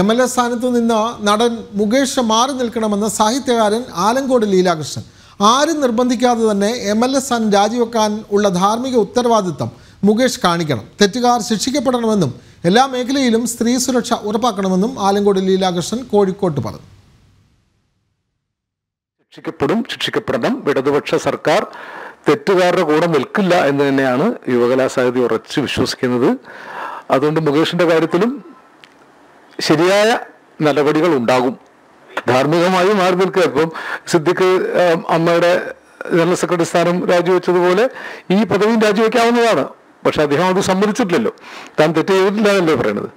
M L A സ്ഥാനത്ത് നിന്ന് നടൻ മുകേഷ് മാറി നിൽക്കണമെന്ന് സാഹിത്യകാരൻ ആലങ്കോട് ലീലാകൃഷ്ണൻ. ആരും നിർബന്ധിക്കാതെ തന്നെ എം എൽ എ സ്ഥാനം രാജിവെക്കാൻ ഉള്ള ധാർമ്മിക ഉത്തരവാദിത്തം മുകേഷ് കാണിക്കണം. തെറ്റുകാർ ശിക്ഷിക്കപ്പെടണമെന്നും എല്ലാ മേഖലയിലും സ്ത്രീ സുരക്ഷ ഉറപ്പാക്കണമെന്നും ആലങ്കോട് ലീലാകൃഷ്ണൻ കോഴിക്കോട്ട് പറഞ്ഞു. ശിക്ഷിക്കപ്പെടും ശിക്ഷിക്കപ്പെടണം. ഇടതുപക്ഷ സർക്കാർ തെറ്റുകാരുടെ കൂടെ നിൽക്കില്ല എന്ന് തന്നെയാണ് യുവകലാസാഹിതി ഉറച്ച് വിശ്വസിക്കുന്നത്. അതുകൊണ്ട് മുകേഷിന്റെ കാര്യത്തിലും ശരിയായ നടപടികൾ ഉണ്ടാകും ധാർമ്മികമായി മാറി നിൽക്കുക ഇപ്പം സിദ്ദിഖ് അമ്മയുടെ ജനറൽ സെക്രട്ടറി സ്ഥാനം രാജിവെച്ചതുപോലെ ഈ പദവിയും രാജിവെക്കാവുന്നതാണ്. പക്ഷെ അദ്ദേഹം അത് സമ്മതിച്ചിട്ടില്ലല്ലോ. താൻ തെറ്റ് ചെയ്തിട്ടില്ല എന്നല്ലേ പറയുന്നത്?